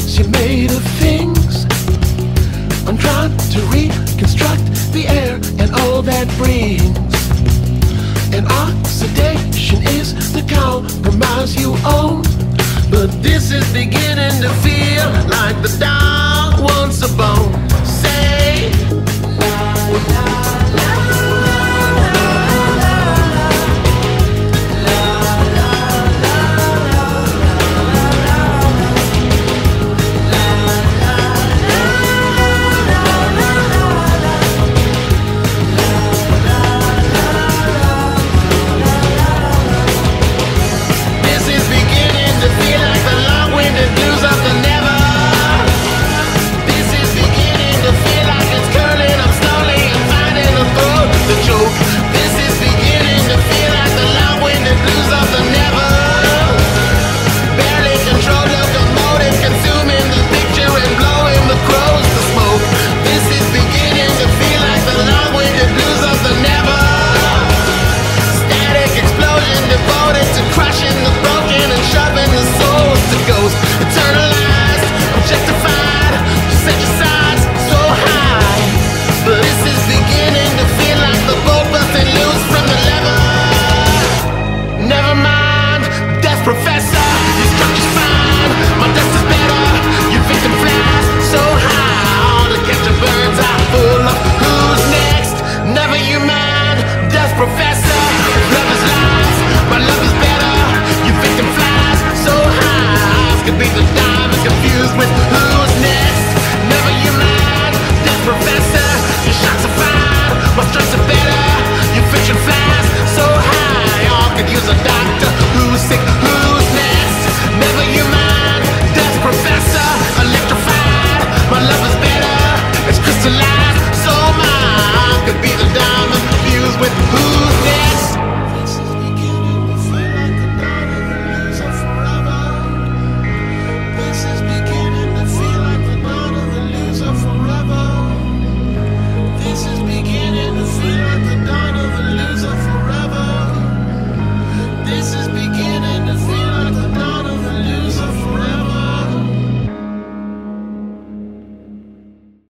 she made of things. I'm trying to reconstruct the air and all that brings. And oxidation is the compromise you own. But this is beginning to feel like the dawn. professor. Love is my love is better. Flies so high. Could be the diamond confused with who's next. Never you mind, professor. Your shots are my are better. Flies so high. All could use a doctor who's sick, who's next. Never you mind, professor. Electrified, my love is better. It's crystallized, so could be the diamond.